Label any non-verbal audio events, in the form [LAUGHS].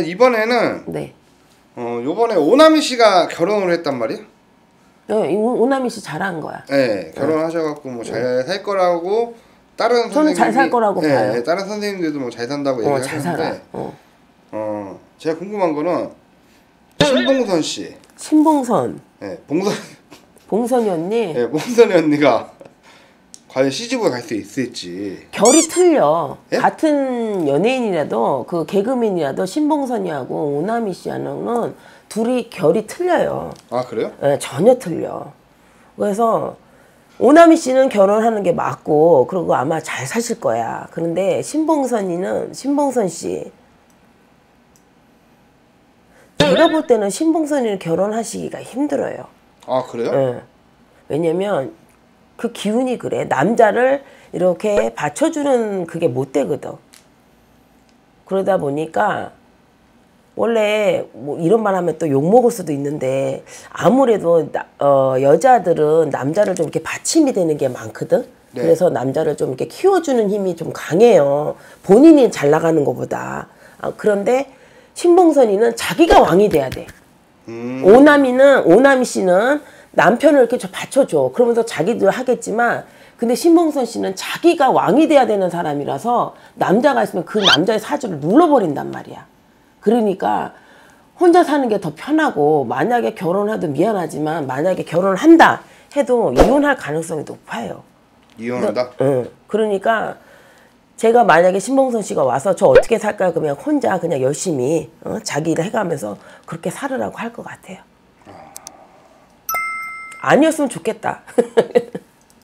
이번에는 네. 어 요번에 오나미 씨가 결혼을 했단 말이야. 오- 오나미 씨 잘한 거야. 네, 결혼하셔갖고 뭐 잘 살 거라고 다른 저는 잘 살 거라고 네, 봐요. 네, 다른 선생님들도 뭐 잘 산다고 어, 잘 살아. 얘기하셨는데 어. 어 제가 궁금한 거는 신봉선 씨, 신봉선, 네, 봉선, 봉선이 언니 네, 봉선이 언니가 과연 시집을 갈 수 있을지. 결이 틀려. 예? 같은 연예인이라도 그 개그맨이라도 신봉선이하고 오나미 씨하고는 둘이 결이 틀려요. 아 그래요? 예, 전혀 틀려. 그래서 오나미 씨는 결혼하는 게 맞고 그리고 아마 잘 사실 거야. 그런데 신봉선이는 신봉선 씨 제가 볼 때는 신봉선이는 결혼하시기가 힘들어요. 아 그래요? 예. 왜냐면 그 기운이 그래. 남자를 이렇게 받쳐주는 그게 못 되거든. 그러다 보니까 원래 뭐 이런 말 하면 또 욕 먹을 수도 있는데 아무래도 나- 어, 여자들은 남자를 좀 이렇게 받침이 되는 게 많거든. 네. 그래서 남자를 좀 이렇게 키워주는 힘이 좀 강해요. 본인이 잘 나가는 것보다. 아, 그런데 신봉선이는 자기가 왕이 돼야 돼. 음, 오나미는 오나미 씨는 남편을 이렇게 좀 받쳐줘. 그러면서 자기도 하겠지만 근데 신봉선 씨는 자기가 왕이 돼야 되는 사람이라서 남자가 있으면 그 남자의 사주를 눌러버린단 말이야. 그러니까 혼자 사는 게 더 편하고 만약에 결혼해도 미안하지만 만약에 결혼을 한다 해도 이혼할 가능성이 높아요. 이혼한다. 응. 그러니까 제가 만약에 신봉선 씨가 와서 저 어떻게 살까요? 그러면 혼자 그냥 열심히 어? 자기 일을 해가면서 그렇게 살으라고 할 것 같아요. 아니었으면 좋겠다. [LAUGHS]